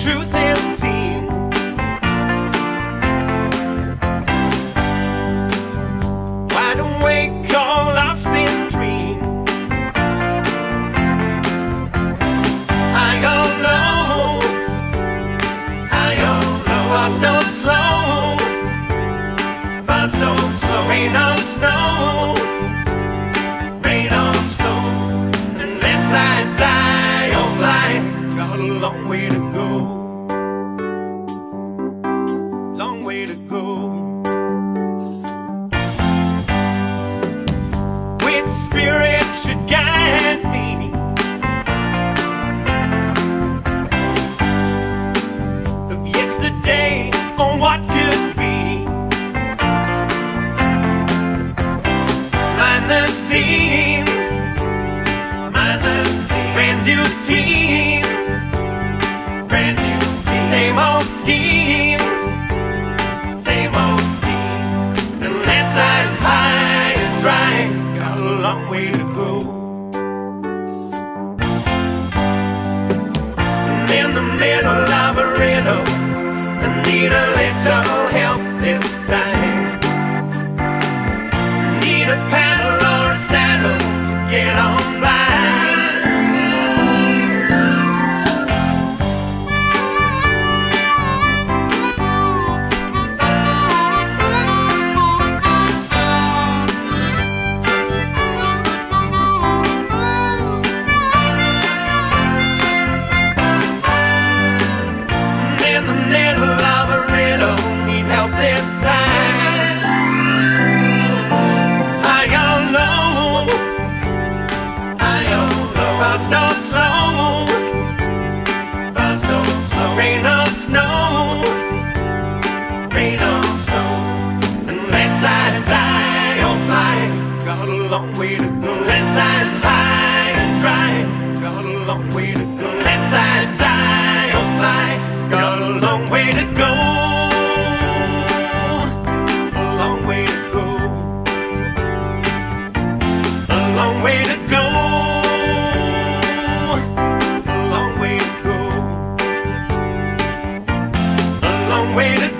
truth is seen. Wide awake, all lost in dream. I all know, I all know, fast or slow, fast or slow, rain or a long way to go, Same old scheme, same old scheme. Unless I'm high and dry, got a long way to go. And in the middle of a riddle, I need a little help this time. Got a long way to go. Unless I high and dry. Got a long way to go. Unless I die or fly. Got a long way to go. A long way to go. A long way to go. A long way to go. A long way to go.